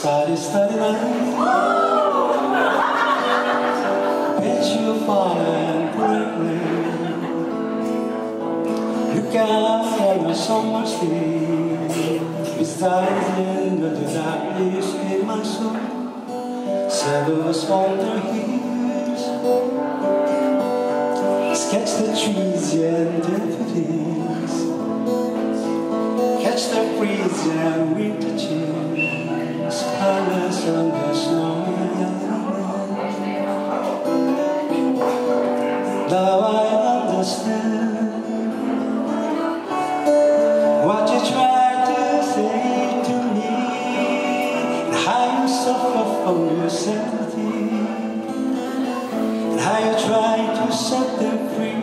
Starry night Bet you fall and break Look out at my summer sleep Besides in the darkness in my soul. Several wonder hills Sketch the trees and daffodils Catch the breeze and winter chills I understand What you tried to say to me And how you suffer for your sanity And how you try to set them free.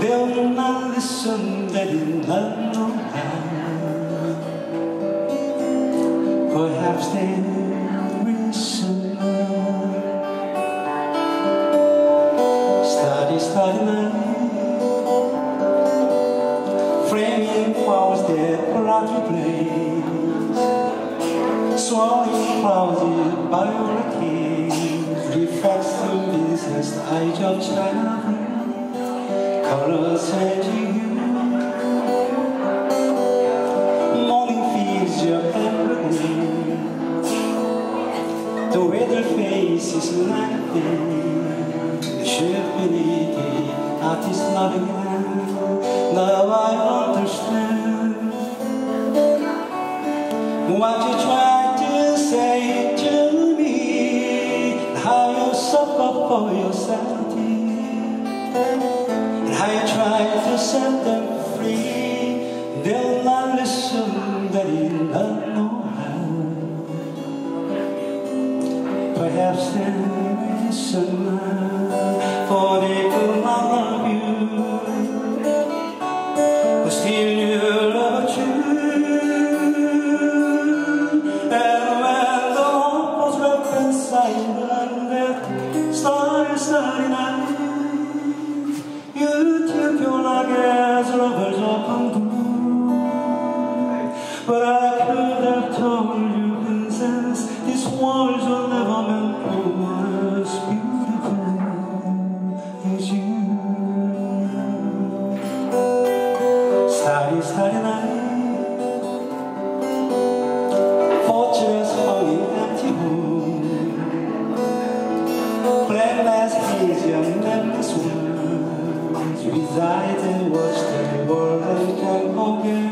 They will not listen, they did not know how. Perhaps they Night Framing flowers that proudly blaze Swallowing cloudy biology Reflects through this as the eye of China Colors changing you. Morning feeds your evergreen The weather face is nothing. The artist loving hand Now I understand What you tried to say to me How you suffer for your sanity And how you try to set them free They'll not listen, they don't know how Perhaps they But I could have told you, princess These words will never meant for as beautiful as you. Starry, starry night. Fortress hung in empty room glass haze, your nameless words Reside and watch the world and can forget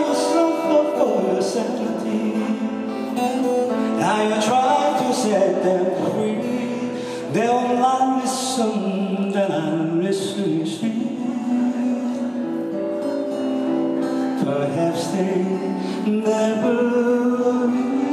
I try to set them free. They will not listen, then I'm listen still Perhaps they never will.